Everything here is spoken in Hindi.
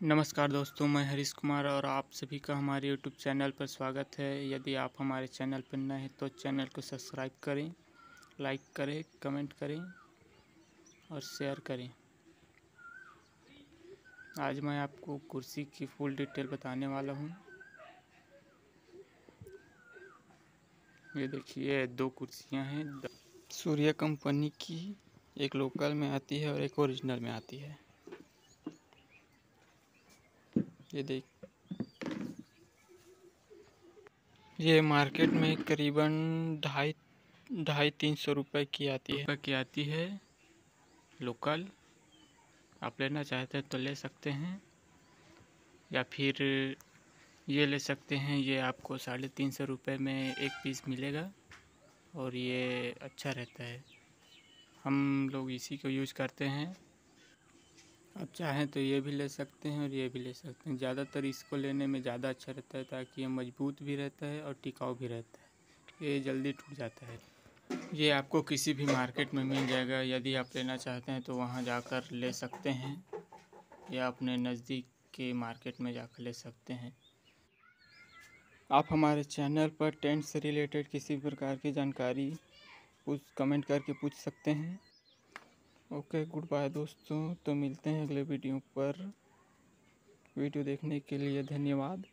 नमस्कार दोस्तों, मैं हरीश कुमार और आप सभी का हमारे यूट्यूब चैनल पर स्वागत है। यदि आप हमारे चैनल पर नए हैं तो चैनल को सब्सक्राइब करें, लाइक करें, कमेंट करें और शेयर करें। आज मैं आपको कुर्सी की फुल डिटेल बताने वाला हूँ। ये देखिए, दो कुर्सियाँ हैं। सूर्य कंपनी की एक लोकल में आती है और एक ओरिजिनल में आती है। ये देख। ये मार्केट में करीबन ढाई ढाई तीन सौ रुपये की आती है। की आती है लोकल। आप लेना चाहते हैं तो ले सकते हैं। या फिर ये ले सकते हैं, ये आपको साढ़े तीन सौ रुपये में एक पीस मिलेगा और ये अच्छा रहता है। हम लोग इसी को यूज़ करते हैं। आप चाहें तो ये भी ले सकते हैं और ये भी ले सकते हैं। ज़्यादातर इसको लेने में ज़्यादा अच्छा रहता है ताकि ये मज़बूत भी रहता है और टिकाऊ भी रहता है। ये जल्दी टूट जाता है। ये आपको किसी भी मार्केट में मिल जाएगा। यदि आप लेना चाहते हैं तो वहाँ जाकर ले सकते हैं या अपने नज़दीक के मार्केट में जाकर ले सकते हैं। आप हमारे चैनल पर टेंट से रिलेटेड किसी प्रकार की जानकारी पूछ कमेंट करके पूछ सकते हैं। ओके गुड बाय दोस्तों। तो मिलते हैं अगले वीडियो पर। वीडियो देखने के लिए धन्यवाद।